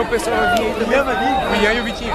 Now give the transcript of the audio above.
O pessoal vai vir aí também. O Ian e o Vitinho.